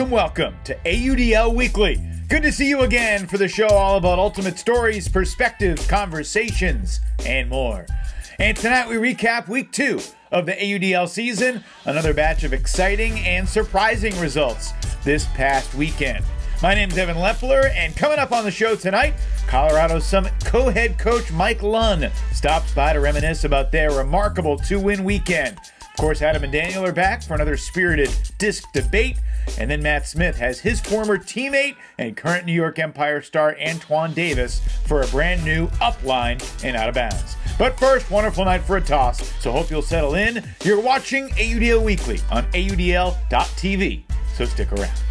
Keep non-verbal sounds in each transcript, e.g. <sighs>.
welcome, welcome to AUDL Weekly. Good to see you again for the show all about ultimate stories, perspectives, conversations, and more. And tonight we recap week two of the AUDL season, another batch of exciting and surprising results this past weekend. My name is Evan Lepler, and coming up on the show tonight, Colorado Summit co head coach Mike Lun stops by to reminisce about their remarkable two win weekend. Of course, Adam and Daniel are back for another spirited disc debate. And then Matt Smith has his former teammate and current New York Empire star Antoine Davis for a brand new upline and out of bounds. But first, wonderful night for a toss, so hope you'll settle in. You're watching AUDL Weekly on AUDL.tv, so stick around.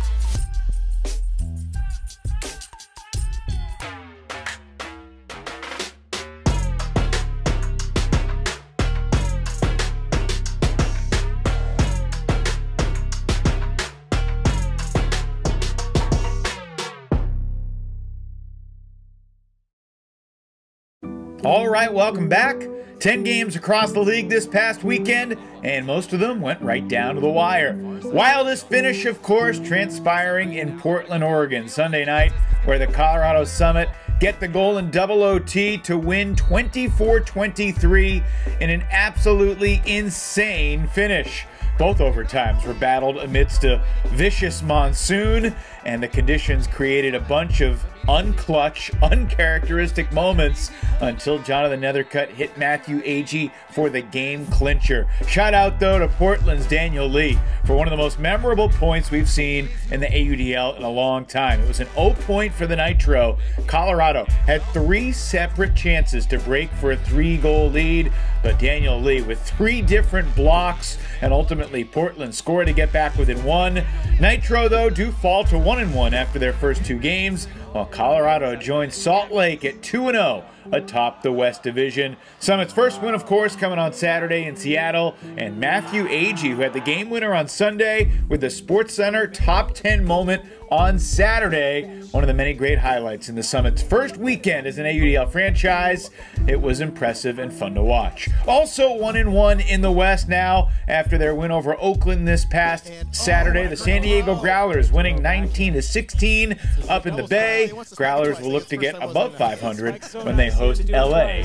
All right, welcome back. 10 games across the league this past weekend, and most of them went right down to the wire. Wildest finish, of course, transpiring in Portland, Oregon, Sunday night, where the Colorado Summit get the goal in double OT to win 24 23 in an absolutely insane finish. Both overtimes were battled amidst a vicious monsoon, and the conditions created a bunch of unclutch, uncharacteristic moments until Jonathan Nethercutt hit Matthew Agee for the game clincher. Shout out though to Portland's Daniel Lee for one of the most memorable points we've seen in the AUDL in a long time. It was an O point for the Nitro. Colorado had three separate chances to break for a three goal lead, but Daniel Lee with three different blocks and ultimately Portland scored to get back within one. Nitro though do fall to 1 and 1 after their first two games while Colorado joins Salt Lake at 2 0 atop the West Division. Summit's first win, of course, coming on Saturday in Seattle, and Matthew Agee, who had the game winner on Sunday with the Sports Center top 10 moment on Saturday. One of the many great highlights in the Summit's first weekend as an AUDL franchise. It was impressive and fun to watch. Also, one and one in the West now after their win over Oakland this past Saturday. The San Diego Growlers winning 19 to 16 up in the Bay. Growlers will look to get above 500 when they host LA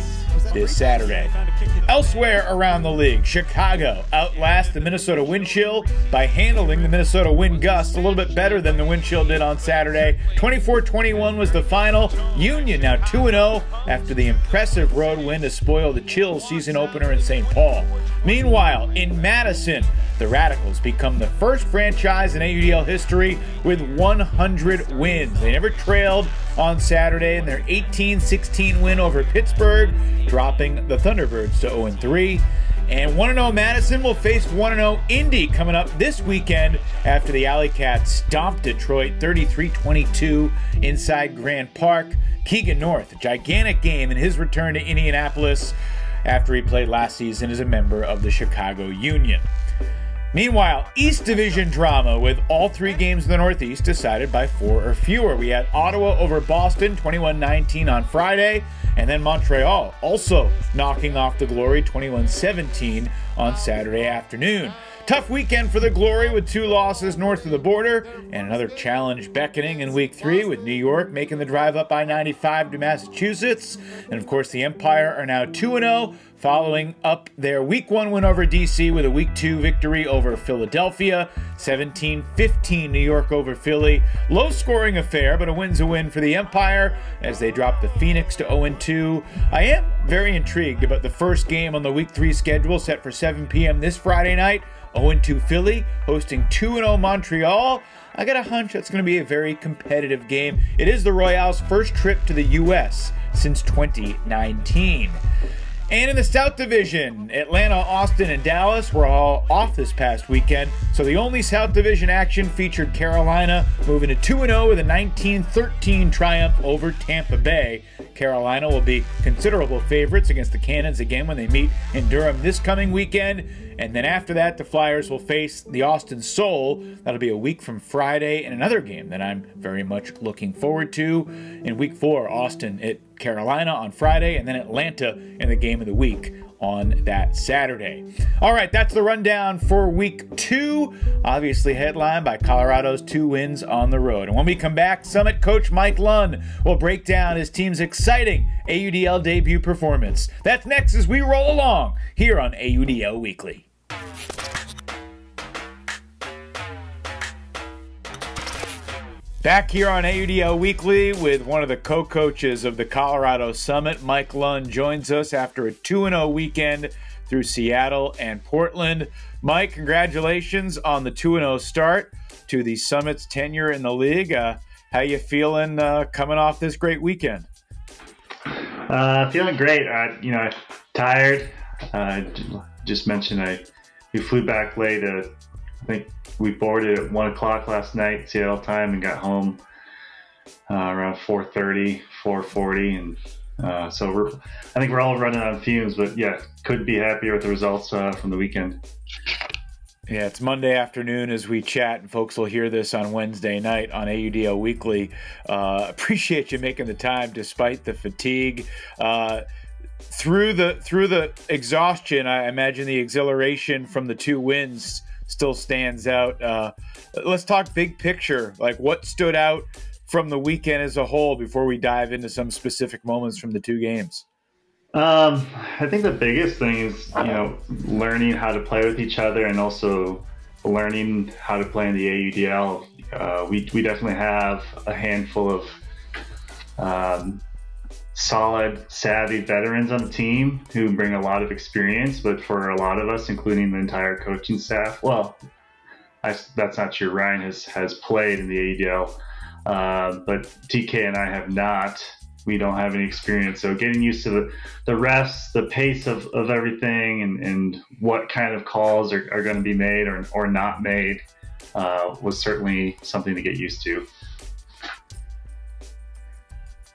this Saturday. Elsewhere around the league, Chicago outlast the Minnesota wind chill by handling the Minnesota wind gust a little bit better than the wind chill did on Saturday. 24 21 was the final. Union now 2 0 after the impressive road win to spoil the chill season opener in St. Paul. Meanwhile, in Madison, the Radicals become the first franchise in AUDL history with 100 wins. They never trailed on Saturday in their 18 16 win over Pittsburgh, dropping the Thunderbirds to 0 3. And 1 0 Madison will face 1 0 Indy coming up this weekend after the Alley Cats stomped Detroit 33 22 inside Grand Park. Keegan North, a gigantic game in his return to Indianapolis after he played last season as a member of the Chicago Union. Meanwhile, East Division drama with all three games in the Northeast decided by four or fewer. We had Ottawa over Boston 21 19 on Friday, and then Montreal also knocking off the Glory 21 17 on Saturday afternoon. Tough weekend for the Glory with two losses north of the border and another challenge beckoning in week three with New York making the drive up I 95 to Massachusetts. And of course, the Empire are now 2 0 following up their week one win over DC with a week two victory over Philadelphia, 17 15 New York over Philly. Low scoring affair, but a win's a win for the Empire as they drop the Phoenix to 0 2. I am very intrigued about the first game on the week three schedule set for 7 p.m. this Friday night. 0 2 Philly hosting 2 0 Montreal. I got a hunch that's going to be a very competitive game. It is the Royals' first trip to the U.S. since 2019. And in the South Division, Atlanta, Austin, and Dallas were all off this past weekend. So the only South Division action featured Carolina moving to 2 0 with a 19 13 triumph over Tampa Bay. Carolina will be considerable favorites against the Cannons again when they meet in Durham this coming weekend. And then after that, the Flyers will face the Austin Sol. That'll be a week from Friday, and another game that I'm very much looking forward to. In week four, Austin at Carolina on Friday, and then Atlanta in the game of the week on that Saturday. All right, that's the rundown for week two, obviously headlined by Colorado's two wins on the road. And when we come back, Summit coach Mike Lun will break down his team's exciting AUDL debut performance. That's next as we roll along here on AUDL Weekly. Back here on AUDL Weekly with one of the co coaches of the Colorado Summit, Mike Lun, joins us after a 2 0 weekend through Seattle and Portland. Mike, congratulations on the 2 0 start to the Summit's tenure in the league. Uh, how you feeling uh, coming off this great weekend? Uh, feeling great. Uh, you know, tired. Uh, just mentioned I we flew back late. I think we boarded at one o'clock last night Seattle time and got home uh, around 4:30, 4:40, and uh, so we're I think we're all running on fumes. But yeah, could be happier with the results uh, from the weekend. Yeah, it's Monday afternoon as we chat, and folks will hear this on Wednesday night on AUDL Weekly. Uh, <laughs> appreciate you making the time despite the fatigue uh, through the through the exhaustion. I imagine the exhilaration from the two wins still stands out. Uh, let's talk big picture. Like what stood out from the weekend as a whole before we dive into some specific moments from the two games. Um, I think the biggest thing is you know learning how to play with each other and also learning how to play in the AUDL. Uh, we we definitely have a handful of um, solid, savvy veterans on the team who bring a lot of experience. But for a lot of us, including the entire coaching staff, well, I, that's not true. Ryan has has played in the AUDL, uh, but TK and I have not. We don't have any experience, so getting used to the the refs, the pace of, of everything, and, and what kind of calls are, are going to be made or, or not made uh, was certainly something to get used to.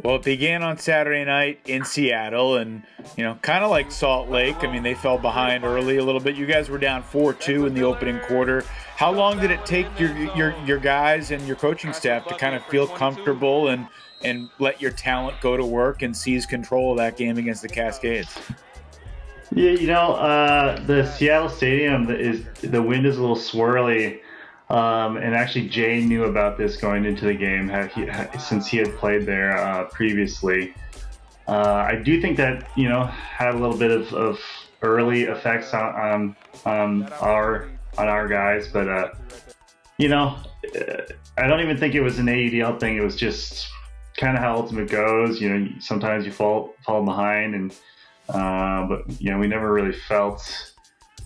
Well, it began on Saturday night in Seattle, and you know, kind of like Salt Lake. I mean, they fell behind early a little bit. You guys were down four-two in the opening quarter. How long did it take your your your guys and your coaching staff to kind of feel comfortable and and let your talent go to work and seize control of that game against the Cascades? Yeah, you know, uh, the Seattle Stadium is the wind is a little swirly. Um, and actually, Jay knew about this going into the game he, since he had played there uh, previously. Uh, I do think that you know had a little bit of, of early effects on, on, on our on our guys, but uh, you know, I don't even think it was an AUDL thing. It was just kind of how ultimate goes. You know, sometimes you fall fall behind, and uh, but you know, we never really felt.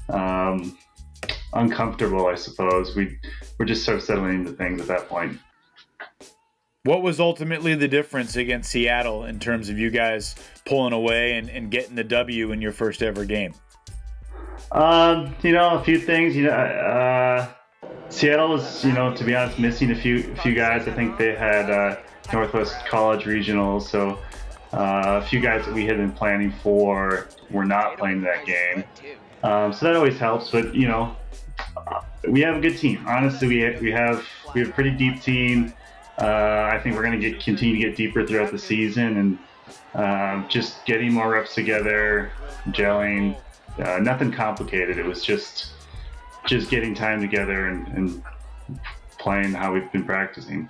Um, uncomfortable, I suppose. We we're just sort of settling into things at that point. What was ultimately the difference against Seattle in terms of you guys pulling away and, and getting the W in your first ever game? Um, you know, a few things. You know, uh, Seattle was, you know, to be honest, missing a few a few guys. I think they had uh, Northwest College Regionals, so uh, a few guys that we had been planning for were not playing that game. Um, so that always helps. But you know, we have a good team. Honestly, we we have we have a pretty deep team. Uh, I think we're going to get continue to get deeper throughout the season and uh, just getting more reps together, gelling. Uh, nothing complicated. It was just just getting time together and, and playing how we've been practicing.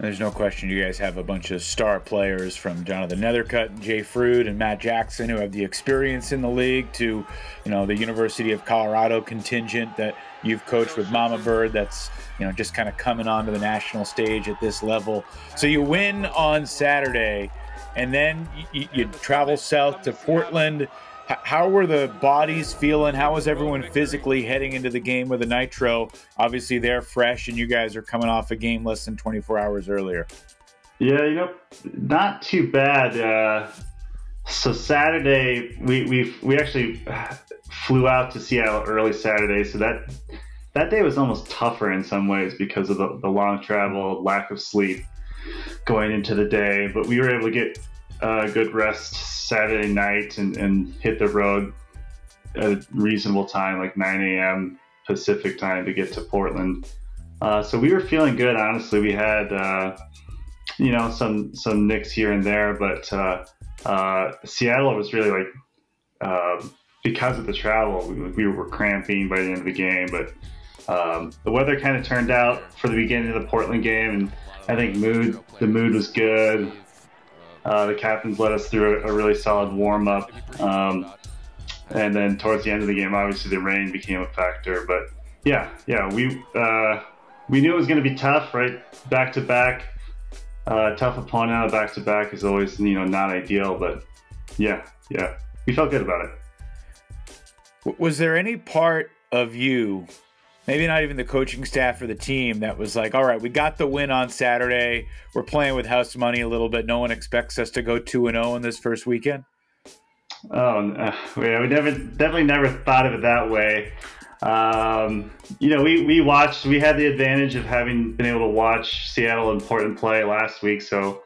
There's no question you guys have a bunch of star players from Jonathan Nethercutt, Jay Froude, and Matt Jackson who have the experience in the league to, you know, the University of Colorado contingent that you've coached with Mama Bird that's, you know, just kind of coming onto the national stage at this level. So you win on Saturday and then you, you travel south to Portland how were the bodies feeling? How was everyone physically heading into the game with the Nitro? Obviously, they're fresh, and you guys are coming off a game less than 24 hours earlier. Yeah, you know, not too bad. Uh, so Saturday, we we we actually flew out to Seattle early Saturday, so that that day was almost tougher in some ways because of the, the long travel, lack of sleep going into the day. But we were able to get uh, good rest Saturday night and, and hit the road at a reasonable time, like 9 a.m. Pacific time to get to Portland. Uh, so we were feeling good. Honestly, we had uh, you know some some nicks here and there, but uh, Uh, Seattle was really like uh, because of the travel, we, we, were cramping by the end of the game. But um, the weather kind of turned out for the beginning of the Portland game, and I think mood the mood was good. Uh, the captains led us through a, a really solid warm up, um, and then towards the end of the game, obviously the rain became a factor. But yeah, yeah, we uh, we knew it was going to be tough, right? Back to back, uh, tough opponent. Back to back is always you know not ideal, but yeah, yeah, we felt good about it. Was there any part of you, maybe not even the coaching staff or the team, that was like, all right, we got the win on Saturday. We're playing with house money a little bit. No one expects us to go 2 and 0 in this first weekend? Oh, uh, we never, definitely never thought of it that way. Um, you know, we, we watched, we had the advantage of having been able to watch Seattle and Portland play last week. So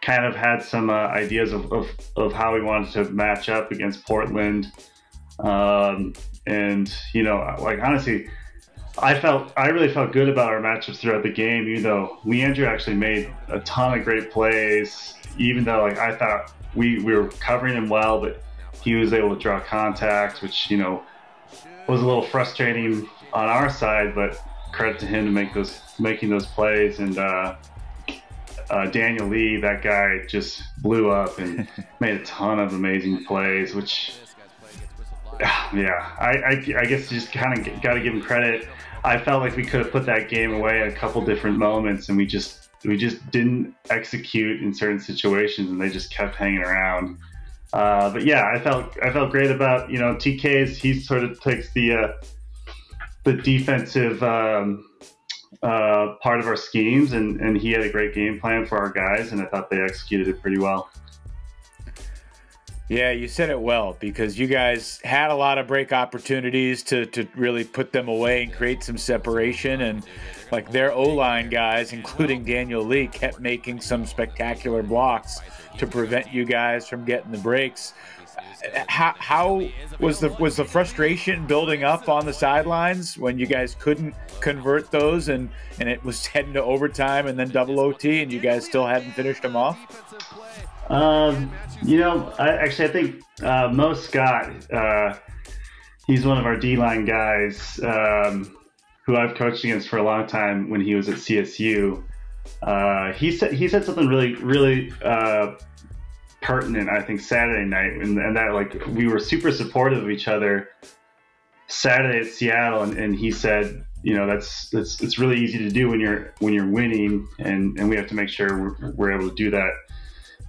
kind of had some uh, ideas of, of, of, how we wanted to match up against Portland. Um, and, you know, like honestly, I felt, I really felt good about our matchups throughout the game, even though Leandro actually made a ton of great plays, even though like I thought we, we were covering him well, but he was able to draw contact, which, you know, was a little frustrating on our side, but credit to him to make those making those plays. And uh, uh, Daniel Lee, that guy just blew up and <laughs> made a ton of amazing plays, which <sighs> yeah, I, I, I guess just kind of got to give him credit. I felt like we could have put that game away a couple different moments, and we just we just didn't execute in certain situations, and they just kept hanging around. Uh, but yeah, I felt I felt great about you know TK's. He sort of takes the uh, the defensive um, uh, part of our schemes, and and he had a great game plan for our guys, and I thought they executed it pretty well. Yeah, you said it well because you guys had a lot of break opportunities to, to really put them away and create some separation. And like their O line guys, including Daniel Lee, kept making some spectacular blocks to prevent you guys from getting the breaks. How, how was the was the frustration building up on the sidelines when you guys couldn't convert those and and it was <laughs> heading to overtime and then double OT and you guys still hadn't finished them off? Um, you know, I, actually, I think uh, Mo Scott, uh, he's one of our D line guys um, who I've coached against for a long time when he was at CSU. Uh, he said he said something really, really uh, pertinent. I think Saturday night, and, and, that like we were super supportive of each other Saturday at Seattle, and, and he said, you know, that's that's it's really easy to do when you're when you're winning, and and we have to make sure we're, we're able to do that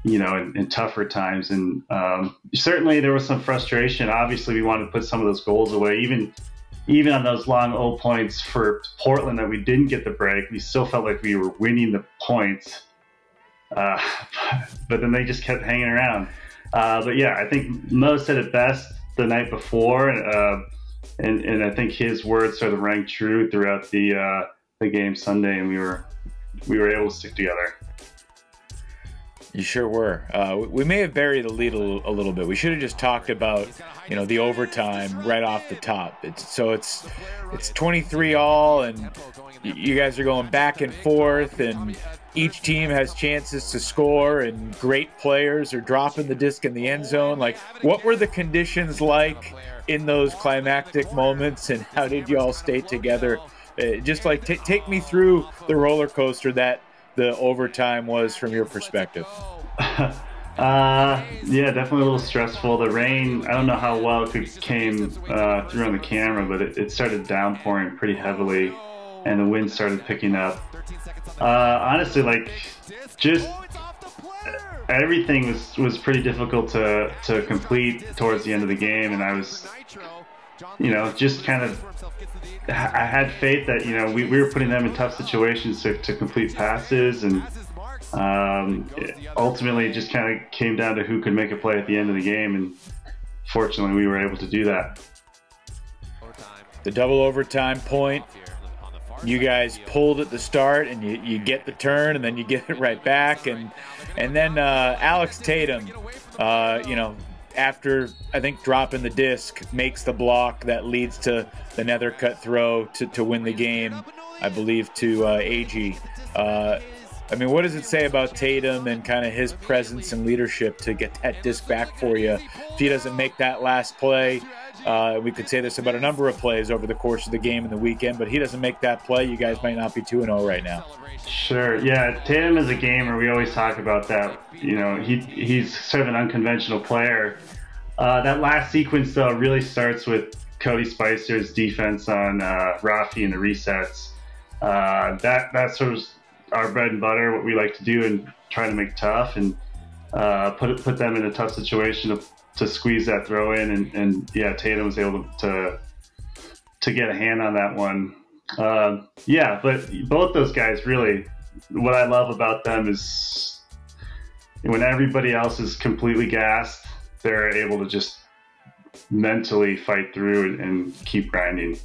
you know, in, in tougher times. And um, certainly there was some frustration. Obviously, we wanted to put some of those goals away, even even on those long O points for Portland that we didn't get the break. We still felt like we were winning the points, uh, <laughs> but then they just kept hanging around. Uh, but yeah, I think Mo said it best the night before, uh, and and I think his words sort of rang true throughout the uh, the game Sunday, and we were we were able to stick together. You sure were. Uh, we may have buried the lead a, a little bit. We should have just talked about, you know, the overtime right off the top. It's so it's it's 23 all, and you guys are going back and forth, and each team has chances to score, and great players are dropping the disc in the end zone. Like, what were the conditions like in those climactic moments, and how did you all stay together? Uh, just like t- take me through the roller coaster that the overtime was from your perspective? <laughs> Uh, yeah, definitely a little stressful. The rain, I don't know how well it came uh, through on the camera, but it, it, started downpouring pretty heavily, and the wind started picking up. Uh, honestly, like just everything was was pretty difficult to to complete towards the end of the game, and I was, you know, just kind of I had faith that you know we, we were putting them in tough situations to, to complete passes, and um, ultimately it just kind of came down to who could make a play at the end of the game, and fortunately we were able to do that. The double overtime point, you guys pulled at the start, and you, you get the turn, and then you get it right back, and and then uh, Alex Tatum, uh, you know, after I think dropping the disc makes the block that leads to the Nethercutt throw to, to win the game, I believe, to uh, AG. Uh, I mean, what does it say about Tatum and kind of his presence and leadership to get that disc back for you? If he doesn't make that last play, uh, we could say this about a number of plays over the course of the game and the weekend, but he doesn't make that play, you guys might not be 2 0 right now. Sure. Yeah, Tatum is a gamer. We always talk about that. You know, he he's sort of an unconventional player. Uh, that last sequence, though, really starts with Cody Spicer's defense on uh, Rafi and the resets. Uh, that that's sort of our bread and butter, what we like to do, and try to make tough and uh, put put them in a tough situation to, to squeeze that throw in. And, and yeah, Tatum was able to to get a hand on that one. Uh, yeah, but both those guys really, what I love about them is when everybody else is completely gassed, they're able to just mentally fight through and, and keep grinding.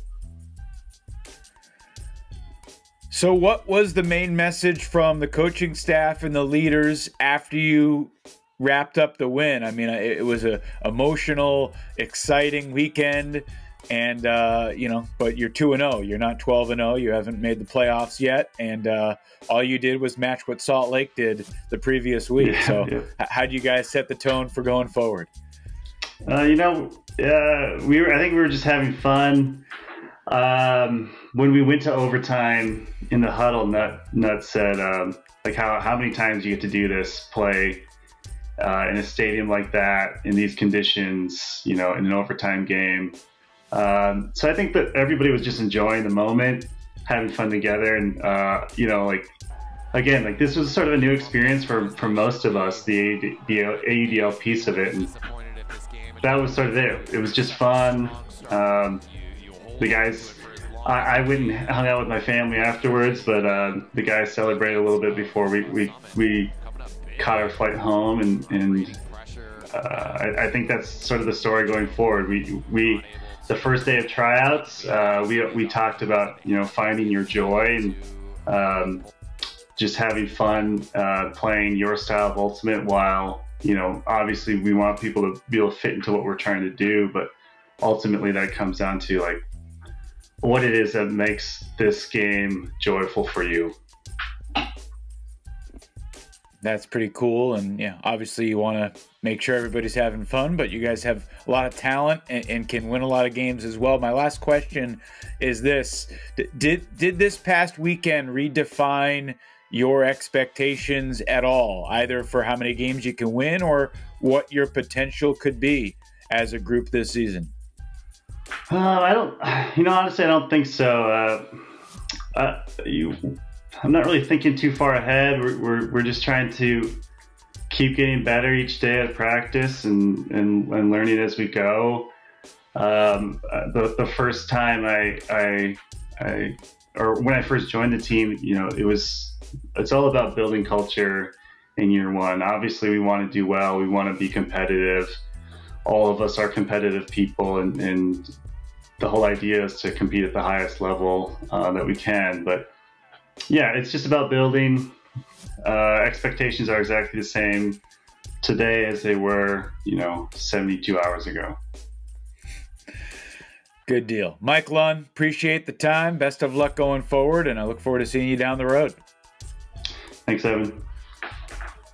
So, what was the main message from the coaching staff and the leaders after you wrapped up the win? I mean, it, was a emotional, exciting weekend, and uh, you know, but you're two and zero. Oh. You're not twelve and zero. Oh. You haven't made the playoffs yet, and uh, all you did was match what Salt Lake did the previous week. Yeah, so, yeah. how do you guys set the tone for going forward? Uh, you know, uh, we were. I think we were just having fun. Um, when we went to overtime in the huddle, Nut Nut said, um, like, how how many times do you get to do this play uh, in a stadium like that in these conditions? You know, in an overtime game. Um, so I think that everybody was just enjoying the moment, having fun together, and uh, you know, like again, like this was sort of a new experience for for most of us, the the AUDL piece of it, and that was sort of it. It was just fun. Um, the guys, I, I, went and hung out with my family afterwards, but uh, the guys celebrated a little bit before we we, we caught our flight home, and and uh, I, I, think that's sort of the story going forward. We we the first day of tryouts, uh, we we talked about you know finding your joy and. Um, just having fun uh, playing your style of ultimate while you know obviously we want people to be able to fit into what we're trying to do but ultimately that comes down to like what it is that makes this game joyful for you. That's pretty cool. And yeah, obviously you want to make sure everybody's having fun, but you guys have a lot of talent and, and can win a lot of games as well. My last question is this Did, did this past weekend redefine your expectations at all, either for how many games you can win or what your potential could be as a group this season? Uh, I don't, <sighs> you know, honestly, I don't think so. Uh, uh, you, I'm not really thinking too far ahead. We're, we're, we're just trying to keep getting better each day at practice and, and, and learning as we go. Um, uh, the, the first time I, I, I, or when I first joined the team, you know, it was, it's all about building culture in year one. Obviously, we want to do well. We want to be competitive all of us are competitive people and, and the whole idea is to compete at the highest level uh, that we can. But yeah, it's just about building. Uh, expectations are exactly the same today as they were, you know, 72 hours ago. Good deal. Mike Lun, appreciate the time. Best of luck going forward, and I look forward to seeing you down the road. Thanks, Evan.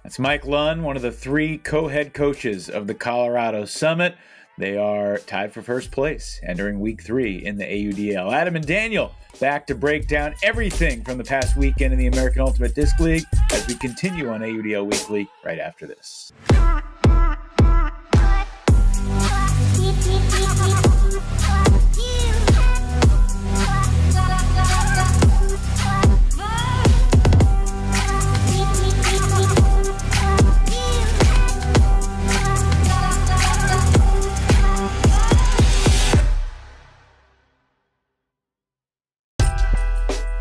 That's Mike Lun, one of the three co head coaches of the Colorado Summit. They are tied for first place entering week three in the AUDL. Adam and Daniel back to break down everything from the past weekend in the American Ultimate Disc League as we continue on AUDL Weekly right after this. <laughs>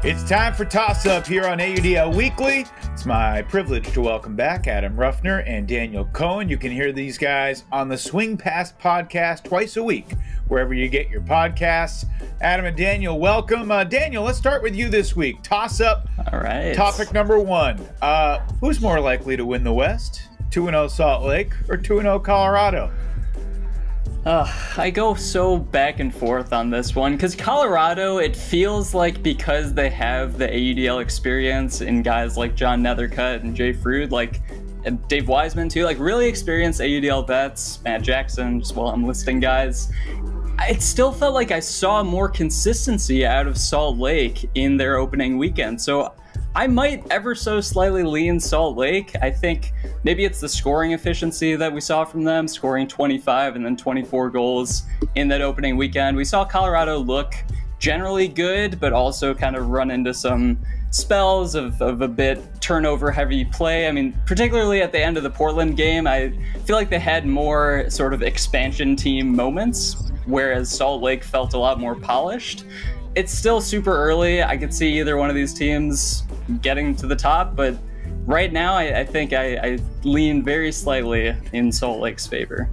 It's time for Toss Up here on AUDL Weekly. It's my privilege to welcome back Adam Ruffner and Daniel Cohen. You can hear these guys on the Swing Pass podcast twice a week, wherever you get your podcasts. Adam and Daniel, welcome. Uh, Daniel, let's start with you this week. Toss Up. All right. Topic number one uh, Who's more likely to win the West? 2 0 Salt Lake or 2 0 Colorado? Uh, I go so back and forth on this one because Colorado, it feels like because they have the AUDL experience in guys like John Nethercutt and Jay Froude, like and Dave Wiseman too, like really experienced AUDL vets, Matt Jackson, just while I'm listing guys. It still felt like I saw more consistency out of Salt Lake in their opening weekend. So I might ever so slightly lean Salt Lake. I think maybe it's the scoring efficiency that we saw from them, scoring 25 and then 24 goals in that opening weekend. We saw Colorado look generally good, but also kind of run into some spells of, of a bit turnover heavy play. I mean, particularly at the end of the Portland game, I feel like they had more sort of expansion team moments, whereas Salt Lake felt a lot more polished it's still super early. I could see either one of these teams getting to the top, but right now I, I think I, I, lean very slightly in Salt Lake's favor.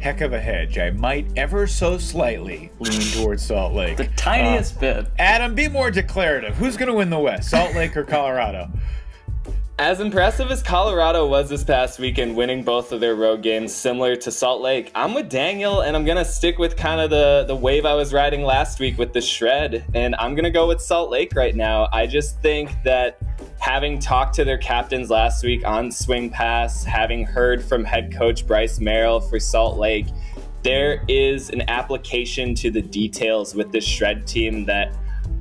Heck of a hedge. I might ever so slightly lean towards Salt Lake. the tiniest uh, bit. Adam, be more declarative. Who's going to win the West, Salt Lake or Colorado? As impressive as Colorado was this past weekend, winning both of their road games, similar to Salt Lake, I'm with Daniel, and I'm gonna stick with kind of the the wave I was riding last week with the shred, and I'm gonna go with Salt Lake right now. I just think that having talked to their captains last week on Swing Pass, having heard from head coach Bryce Merrill for Salt Lake, there is an application to the details with this shred team that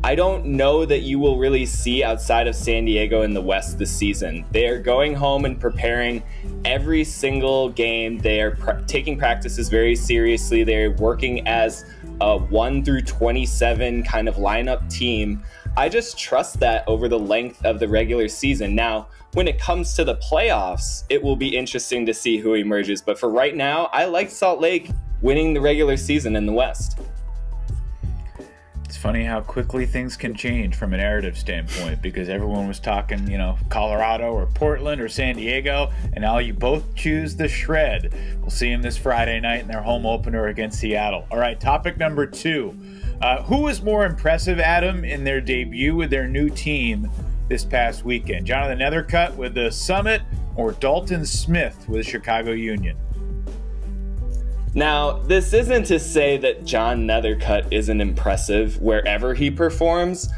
I don't know that you will really see outside of San Diego in the West this season. They are going home and preparing every single game. They are pr taking practices very seriously. They're working as a 1 through 27 kind of lineup team. I just trust that over the length of the regular season. Now, when it comes to the playoffs, it will be interesting to see who emerges. But for right now, I like Salt Lake winning the regular season in the West funny how quickly things can change from a narrative standpoint because everyone was talking, you know, Colorado or Portland or San Diego, and now you both choose the shred. We'll see them this Friday night in their home opener against Seattle. All right, topic number two. Uh, who was more impressive, Adam, in their debut with their new team this past weekend? Jonathan Nethercutt with the Summit or Dalton Smith with the Chicago Union? Now, this isn't to say that John Nethercutt isn't impressive wherever he performs,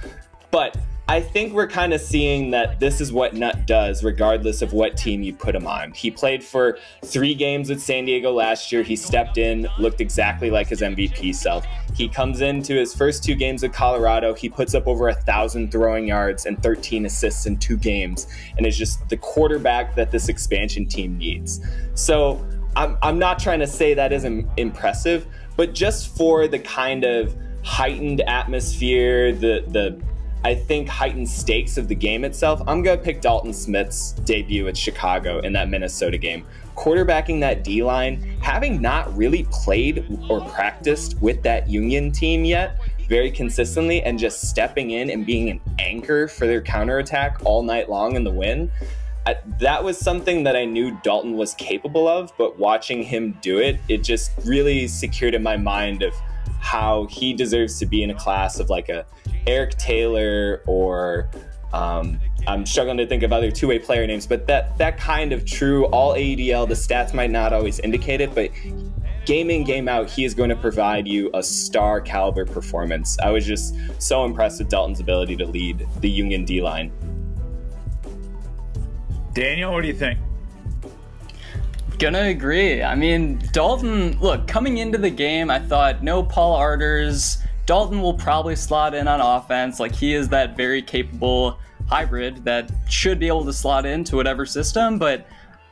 but I think we're kind of seeing that this is what Nut does, regardless of what team you put him on. He played for three games with San Diego last year. He stepped in, looked exactly like his MVP self. He comes into his first two games with Colorado. He puts up over a thousand throwing yards and 13 assists in two games, and is just the quarterback that this expansion team needs. So I'm, I'm not trying to say that isn't impressive, but just for the kind of heightened atmosphere, the the I think heightened stakes of the game itself, I'm gonna pick Dalton Smith's debut at Chicago in that Minnesota game. Quarterbacking that D line, having not really played or practiced with that Union team yet very consistently, and just stepping in and being an anchor for their counterattack all night long in the win. I, that was something that I knew Dalton was capable of, but watching him do it, it just really secured in my mind of how he deserves to be in a class of like a Eric Taylor or um, I'm struggling to think of other two-way player names, but that that kind of true all AUDL. The stats might not always indicate it, but game in game out, he is going to provide you a star caliber performance. I was just so impressed with Dalton's ability to lead the Union D line. Daniel, what do you think? Gonna agree. I mean, Dalton, look, coming into the game, I thought no Paul Arders. Dalton will probably slot in on offense. Like, he is that very capable hybrid that should be able to slot into whatever system, but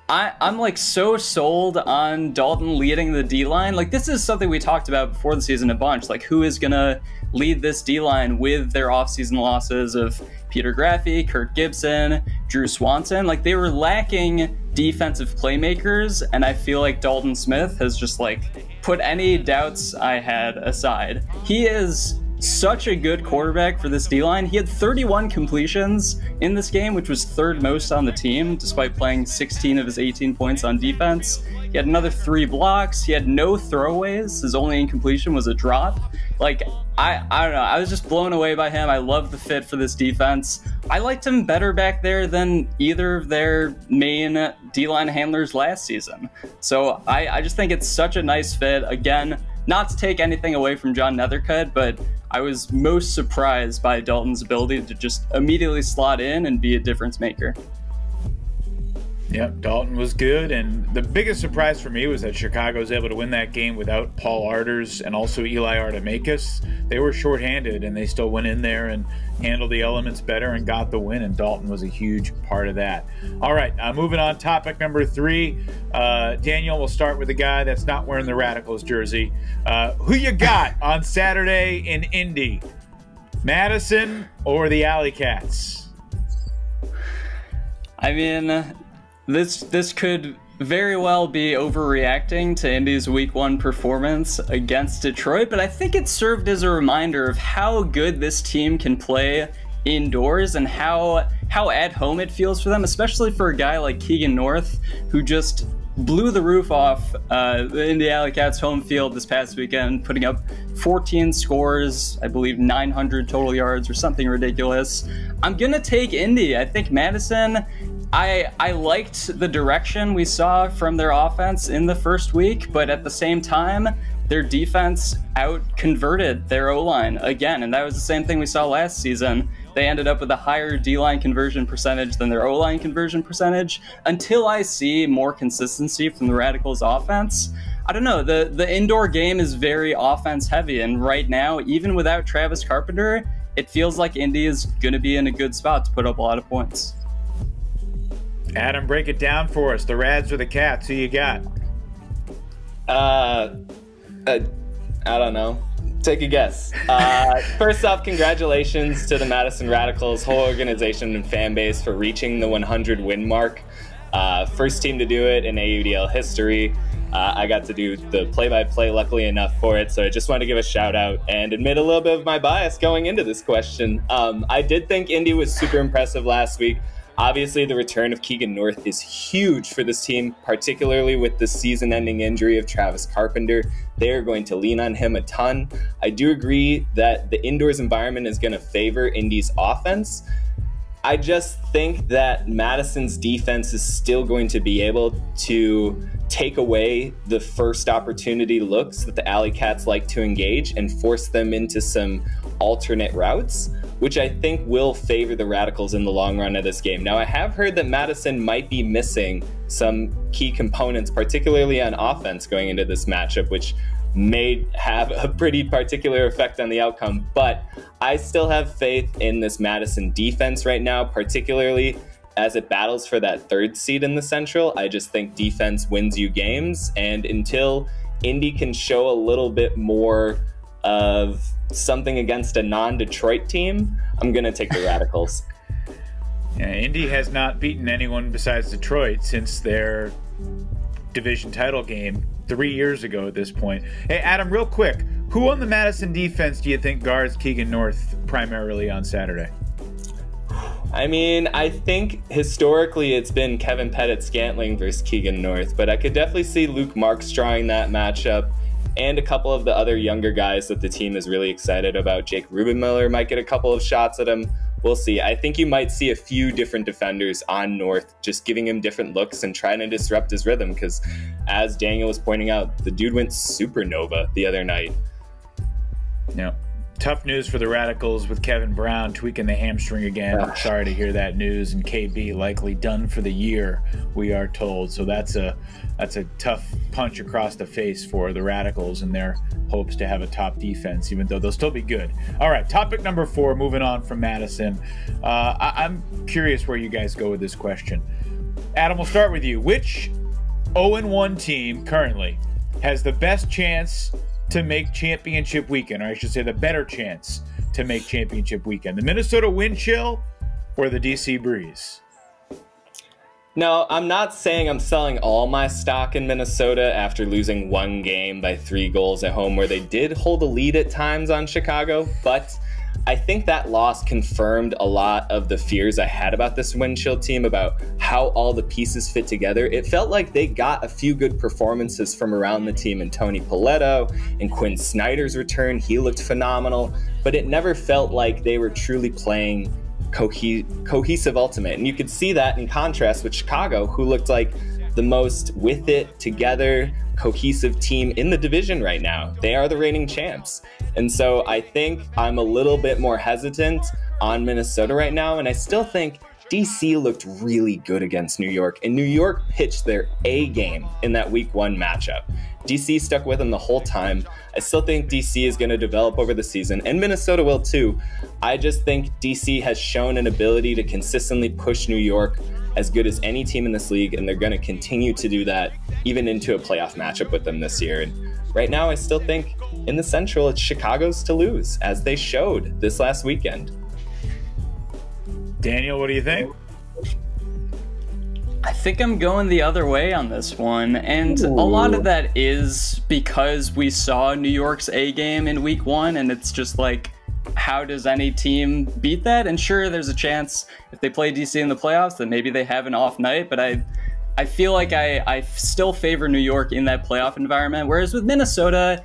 I, I'm like so sold on Dalton leading the D line. Like, this is something we talked about before the season a bunch. Like, who is gonna lead this D line with their offseason losses of Peter Graffy, Kurt Gibson, Drew Swanson. Like they were lacking defensive playmakers, and I feel like Dalton Smith has just like put any doubts I had aside. He is such a good quarterback for this D line. He had 31 completions in this game, which was third most on the team, despite playing 16 of his 18 points on defense. He had another three blocks. He had no throwaways. His only incompletion was a drop. Like I, I don't know. I was just blown away by him. I love the fit for this defense. I liked him better back there than either of their main D-line handlers last season. So I, I just think it's such a nice fit. Again, not to take anything away from John Nethercutt, but I was most surprised by Dalton's ability to just immediately slot in and be a difference maker. Yep, Dalton was good, and the biggest surprise for me was that Chicago was able to win that game without Paul Arders and also Eli Artemakis. They were shorthanded, and they still went in there and handled the elements better and got the win, and Dalton was a huge part of that. All right, uh, moving on, topic number three. Uh, Daniel, we'll start with the guy that's not wearing the Radicals jersey. Uh, who you got on Saturday in Indy? Madison or the Alley Cats? I mean, this this could very well be overreacting to Indy's week one performance against Detroit, but I think it served as a reminder of how good this team can play indoors and how how at home it feels for them, especially for a guy like Keegan North, who just blew the roof off uh, the Alley Cats home field this past weekend, putting up 14 scores, I believe 900 total yards or something ridiculous. I'm gonna take Indy. I think Madison I I liked the direction we saw from their offense in the first week, but at the same time, their defense out converted their O line again, and that was the same thing we saw last season. They ended up with a higher D line conversion percentage than their O line conversion percentage. Until I see more consistency from the Radicals offense, I don't know. The the indoor game is very offense heavy, and right now, even without Travis Carpenter, it feels like Indy is going to be in a good spot to put up a lot of points. Adam, break it down for us. The Rads or the Cats? Who you got? Uh, uh I don't know. Take a guess. Uh, <laughs> first off, congratulations to the Madison Radicals whole organization and fan base for reaching the 100 win mark. Uh, first team to do it in AUDL history. Uh, I got to do the play by play, luckily enough, for it. So I just wanted to give a shout out and admit a little bit of my bias going into this question. Um, I did think Indy was super impressive last week. Obviously, the return of Keegan North is huge for this team, particularly with the season ending injury of Travis Carpenter. They are going to lean on him a ton. I do agree that the indoors environment is going to favor Indy's offense. I just think that Madison's defense is still going to be able to take away the first opportunity looks that the Alley Cats like to engage and force them into some alternate routes which I think will favor the Radicals in the long run of this game. Now, I have heard that Madison might be missing some key components, particularly on offense, going into this matchup, which may have a pretty particular effect on the outcome. But I still have faith in this Madison defense right now, particularly as it battles for that third seed in the Central. I just think defense wins you games. And until Indy can show a little bit more of something against a non-Detroit team, I'm gonna take the Radicals. <laughs> Yeah, Indy has not beaten anyone besides Detroit since their division title game three years ago at this point. Hey, Adam, real quick, who on the Madison defense do you think guards Keegan North primarily on Saturday? I mean, I think historically it's been Kevin Pettit Scantling versus Keegan North, but I could definitely see Luke Marks drawing that matchup and a couple of the other younger guys that the team is really excited about. Jake Rubenmiller might get a couple of shots at him. We'll see. I think you might see a few different defenders on North just giving him different looks and trying to disrupt his rhythm because, as Daniel was pointing out, the dude went supernova the other night. Yeah. Tough news for the Radicals with Kevin Brown tweaking the hamstring again. Sorry to hear that news, and KB likely done for the year. We are told. So that's a that's a tough punch across the face for the Radicals and their hopes to have a top defense, even though they'll still be good. All right, topic number four. Moving on from Madison, uh, I- I'm curious where you guys go with this question. Adam, we'll start with you. Which 0 1 team currently has the best chance to make championship weekend, or I should say, the better chance to make championship weekend? The Minnesota Wind Chill or the DC Breeze? No, I'm not saying I'm selling all my stock in Minnesota after losing one game by three goals at home, where they did hold a lead at times on Chicago, but I think that loss confirmed a lot of the fears I had about this Wind Chill team about how all the pieces fit together. It felt like they got a few good performances from around the team and Tony Paletto and Quinn Snider's return. He looked phenomenal, but it never felt like they were truly playing cohe- cohesive ultimate. And you could see that in contrast with Chicago, who looked like the most with it together, cohesive team in the division right now. They are the reigning champs. And so I think I'm a little bit more hesitant on Minnesota right now. And I still think DC looked really good against New York, and New York pitched their A game in that week one matchup. DC stuck with them the whole time. I still think DC is going to develop over the season, and Minnesota will too. I just think DC has shown an ability to consistently push New York as good as any team in this league, and they're going to continue to do that even into a playoff matchup with them this year. And right now, I still think in the Central, it's Chicago's to lose, as they showed this last weekend. Daniel, what do you think? I think I'm going the other way on this one, and Ooh. a lot of that is because we saw New York's A game in week one, and it's just like how does any team beat that? And sure, there's a chance if they play DC in the playoffs that maybe they have an off night, but I I feel like I, I still favor New York in that playoff environment. Whereas with Minnesota,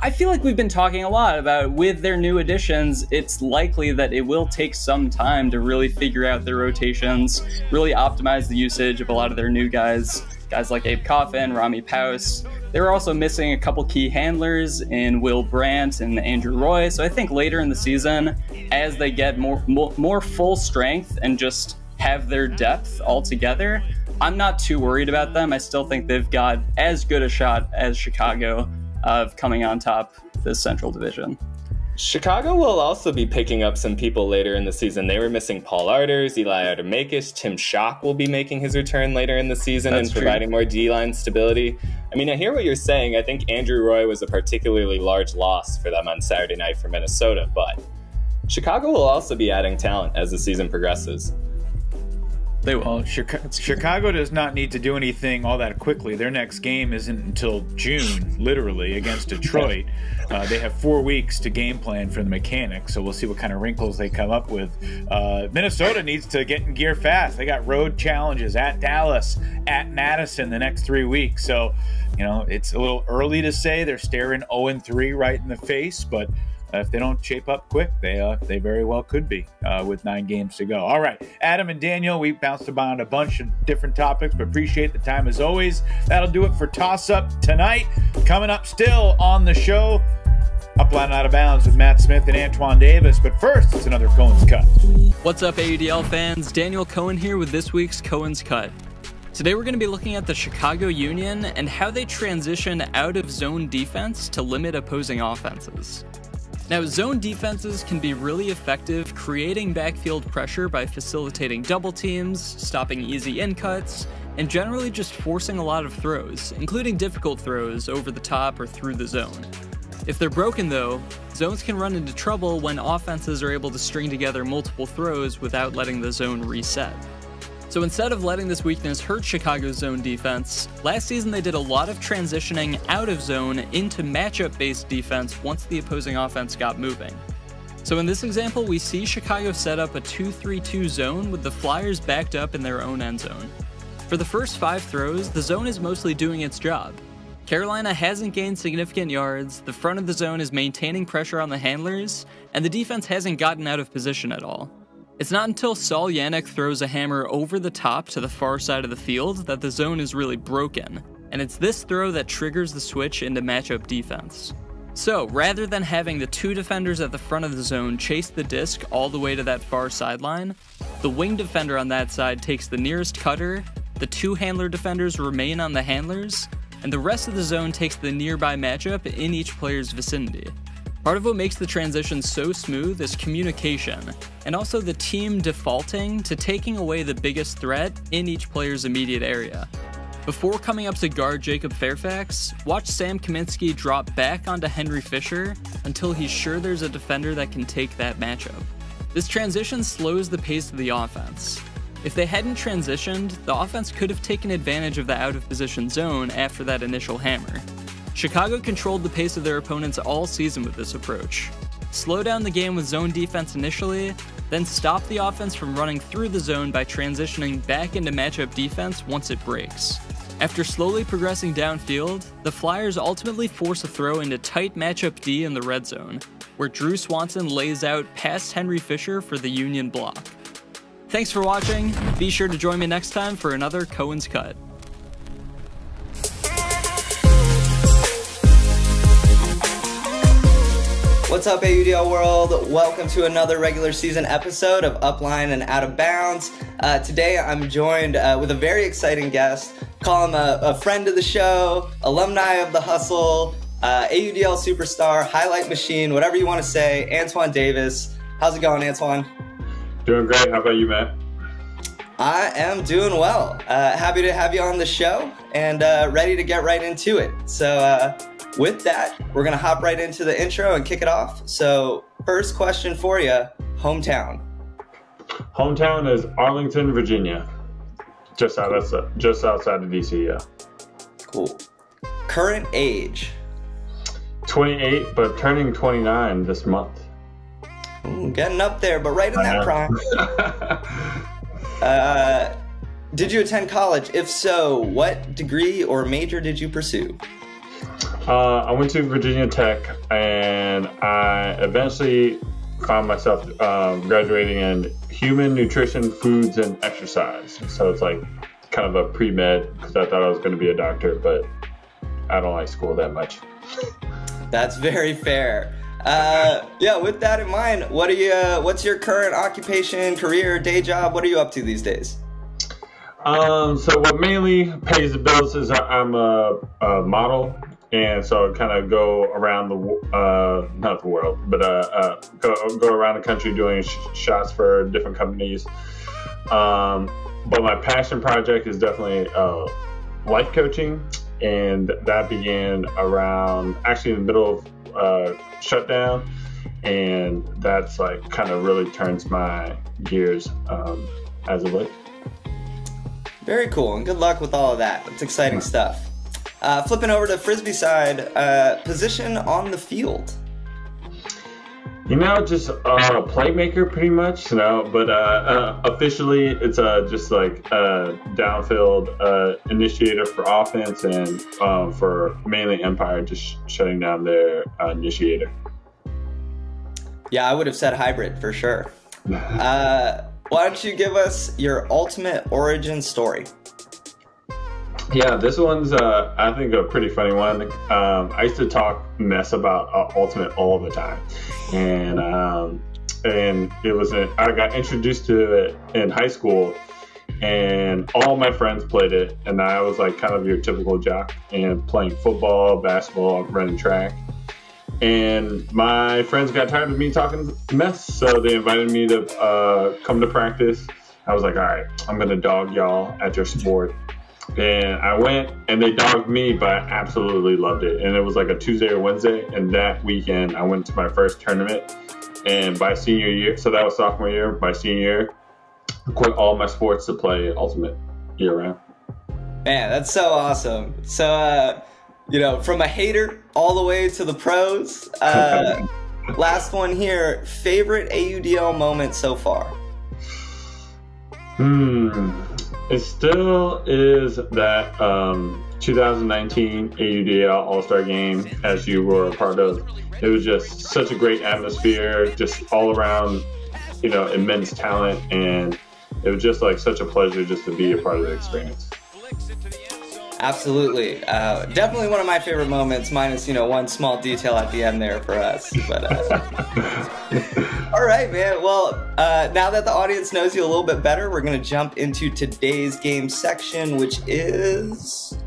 I feel like we've been talking a lot about with their new additions, it's likely that it will take some time to really figure out their rotations, really optimize the usage of a lot of their new guys, guys like Abe Coffin, Rami Paus, they were also missing a couple key handlers in Will Brandt and Andrew Roy. So I think later in the season, as they get more more, more full strength and just have their depth all together, I'm not too worried about them. I still think they've got as good a shot as Chicago of coming on top this Central Division. Chicago will also be picking up some people later in the season. They were missing Paul Arders, Eli Artemakis, Tim Schock will be making his return later in the season That's and true. providing more D-line stability. I mean, I hear what you're saying. I think Andrew Roy was a particularly large loss for them on Saturday night for Minnesota, but Chicago will also be adding talent as the season progresses. They will. Well, Chicago, Chicago does not need to do anything all that quickly. Their next game isn't until June, literally, against Detroit. Uh, they have four weeks to game plan for the Mechanix, so we'll see what kind of wrinkles they come up with. Uh, Minnesota needs to get in gear fast. They got road challenges at Dallas, at Madison the next three weeks. So, you know, it's a little early to say they're staring 0 3 right in the face, but uh, if they don't shape up quick, they uh, they very well could be uh, with nine games to go. All right, Adam and Daniel, we bounced about a bunch of different topics, but appreciate the time as always. That'll do it for Toss Up tonight. Coming up still on the show, Upline Out of Bounds with Matt Smith and Antoine Davis. But first, it's another Cohen's Cut. What's up, AUDL fans? Daniel Cohen here with this week's Cohen's Cut. Today we're going to be looking at the Chicago Union and how they transition out of zone defense to limit opposing offenses. Now, zone defenses can be really effective creating backfield pressure by facilitating double teams, stopping easy in cuts, and generally just forcing a lot of throws, including difficult throws over the top or through the zone. If they're broken though, zones can run into trouble when offenses are able to string together multiple throws without letting the zone reset. So instead of letting this weakness hurt Chicago's zone defense, last season they did a lot of transitioning out of zone into matchup based defense once the opposing offense got moving. So in this example, we see Chicago set up a 2-3-2 zone with the Flyers backed up in their own end zone. For the first five throws, the zone is mostly doing its job. Carolina hasn't gained significant yards, the front of the zone is maintaining pressure on the handlers, and the defense hasn't gotten out of position at all. It's not until Sol Yanuck throws a hammer over the top to the far side of the field that the zone is really broken, and it's this throw that triggers the switch into matchup defense. So, rather than having the two defenders at the front of the zone chase the disc all the way to that far sideline, the wing defender on that side takes the nearest cutter, the two handler defenders remain on the handlers, and the rest of the zone takes the nearby matchup in each player's vicinity. Part of what makes the transition so smooth is communication, and also the team defaulting to taking away the biggest threat in each player's immediate area. Before coming up to guard Jacob Fairfax, watch Sam Kaminsky drop back onto Henry Fisher until he's sure there's a defender that can take that matchup. This transition slows the pace of the offense. If they hadn't transitioned, the offense could have taken advantage of the out of position zone after that initial hammer, Chicago controlled the pace of their opponents all season with this approach. slow down the game with zone defense initially, then stop the offense from running through the zone by transitioning back into matchup defense once it breaks. After slowly progressing downfield, the Flyers ultimately force a throw into tight matchup D in the red zone, where Drew Swanson lays out past Henry Fisher for the Union block. Thanks for watching. Be sure to join me next time for another Cohen's Cut. What's up, AUDL world? Welcome to another regular season episode of Upline and Out of Bounds. Uh, today, I'm joined uh, with a very exciting guest. Call him a, a, friend of the show, alumni of the hustle, uh, AUDL superstar, highlight machine, whatever you want to say. Antoine Davis. How's it going, Antoine? Doing great. How about you, Matt? I am doing well. Uh, happy to have you on the show and uh, ready to get right into it. So, uh, with that, we're going to hop right into the intro and kick it off. So, first question for you hometown. Hometown is Arlington, Virginia. Just, out of, just outside of DC, yeah. Cool. Current age? 28, but turning 29 this month. Ooh, getting up there, but right in that prime. <laughs> uh, did you attend college? If so, what degree or major did you pursue? Uh, I went to Virginia Tech, and I eventually found myself um, graduating in human nutrition, foods, and exercise. So it's like kind of a pre med because I thought I was going to be a doctor, but I don't like school that much. <laughs> That's very fair. Uh, yeah, with that in mind, what are you? Uh, what's your current occupation, career, day job? What are you up to these days? Um, so what mainly pays the bills is I'm a, a model, and so I kind of go around the uh, not the world, but uh, uh, go go around the country doing sh- shots for different companies. Um, but my passion project is definitely uh, life coaching, and that began around actually in the middle of uh, shutdown, and that's like kind of really turns my gears um, as of late. Very cool, and good luck with all of that. It's exciting stuff. Uh, flipping over to frisbee side, uh, position on the field. You know, just a uh, playmaker, pretty much. You know, but uh, uh, officially, it's uh, just like a downfield uh, initiator for offense, and um, for mainly Empire, just sh- shutting down their uh, initiator. Yeah, I would have said hybrid for sure. <laughs> uh, why don't you give us your ultimate origin story? Yeah, this one's uh, I think a pretty funny one. Um, I used to talk mess about uh, Ultimate all the time, and um, and it was I got introduced to it in high school, and all my friends played it, and I was like kind of your typical jock and playing football, basketball, running track. And my friends got tired of me talking mess, so they invited me to uh, come to practice. I was like, all right, I'm gonna dog y'all at your sport and I went and they dogged me, but I absolutely loved it. And it was like a Tuesday or Wednesday. And that weekend, I went to my first tournament. And by senior year, so that was sophomore year, by senior year, I quit all my sports to play Ultimate year round. Man, that's so awesome. So, uh, you know, from a hater all the way to the pros. Uh, <laughs> last one here favorite AUDL moment so far? Hmm. It still is that um, 2019 AUDL All Star Game, as you were a part of. It was just such a great atmosphere, just all around, you know, immense talent, and it was just like such a pleasure just to be a part of the experience. Absolutely, uh, definitely one of my favorite moments. Minus, you know, one small detail at the end there for us. But uh, <laughs> all right, man. Well, uh, now that the audience knows you a little bit better, we're gonna jump into today's game section, which is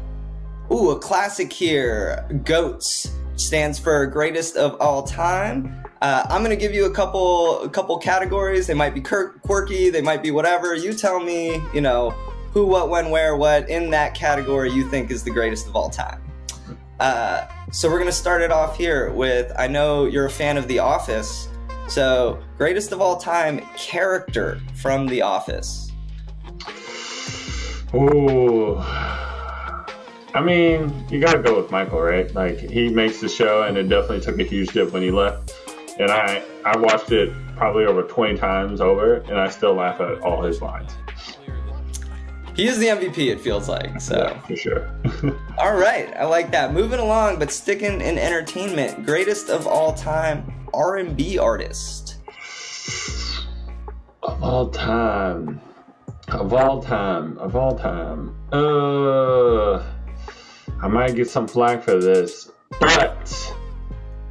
ooh a classic here. Goats stands for greatest of all time. Uh, I'm gonna give you a couple a couple categories. They might be quirky, they might be whatever. You tell me, you know who, what, when, where, what in that category you think is the greatest of all time. Uh, so we're going to start it off here with I know you're a fan of The Office. So, greatest of all time character from The Office. Ooh. I mean, you gotta go with Michael, right? Like, he makes the show, and it definitely took a huge dip when he left. and I I watched it probably over 20 times over, and I still laugh at all his lines. He is the MVP. It feels like so. Yeah, for sure. <laughs> all right, I like that. Moving along, but sticking in entertainment. Greatest of all time R&B artist. Of all time. Of all time. Of all time. Uh, I might get some flack for this, but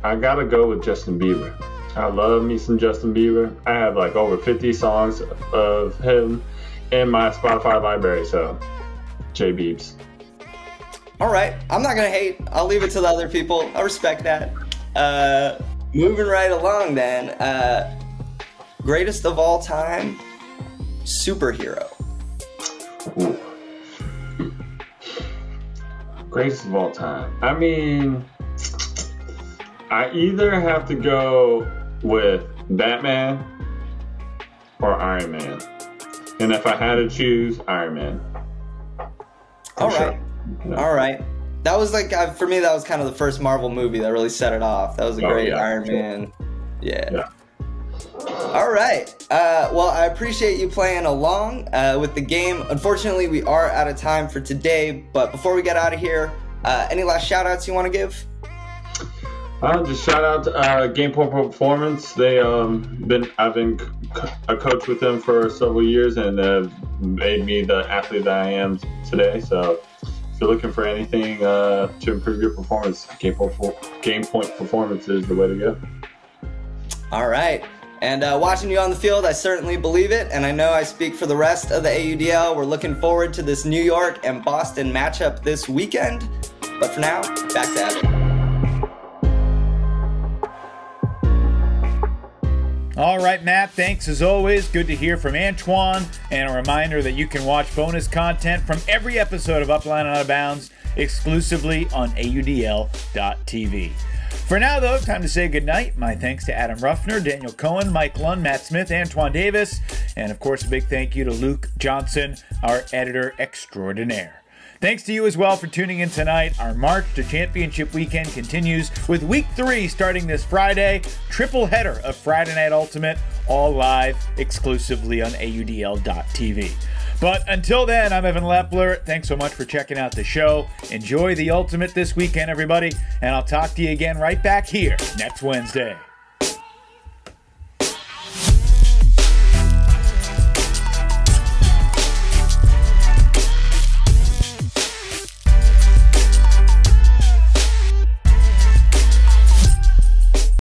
I gotta go with Justin Bieber. I love me some Justin Bieber. I have like over 50 songs of him in my Spotify library, so J Beebs. All right, I'm not gonna hate. I'll leave it to the other people. I respect that. Uh, moving right along, then. Uh, greatest of all time superhero. Ooh. Greatest of all time. I mean, I either have to go with Batman or Iron Man. And if I had to choose, Iron Man. All right. Sure. Yeah. All right. That was like, uh, for me, that was kind of the first Marvel movie that really set it off. That was a oh, great yeah, Iron. Man. Yeah. yeah. All right. Uh, well, I appreciate you playing along uh, with the game. Unfortunately, we are out of time for today. But before we get out of here, uh, any last shout outs you want to give? Uh, just shout out to uh, Game Point Performance. They um been I've been a coach with them for several years and uh, made me the athlete that I am today. So if you're looking for anything uh, to improve your performance, Game Point, Game Point Performance is the way to go. All right. And uh, watching you on the field, I certainly believe it, and I know I speak for the rest of the AUDL. We're looking forward to this New York and Boston matchup this weekend. But for now, back to Evan. All right, Matt, thanks as always. Good to hear from Antoine. And a reminder that you can watch bonus content from every episode of Upline Out of Bounds exclusively on AUDL.tv. For now, though, time to say goodnight. My thanks to Adam Ruffner, Daniel Cohen, Mike Lun, Matt Smith, Antoine Davis, and of course, a big thank you to Luke Johnson, our editor extraordinaire. Thanks to you as well for tuning in tonight. Our march to championship weekend continues with week three starting this Friday. Triple header of Friday Night Ultimate, all live exclusively on AUDL.tv. But until then, I'm Evan Lepler. Thanks so much for checking out the show. Enjoy the Ultimate this weekend, everybody, and I'll talk to you again right back here next Wednesday.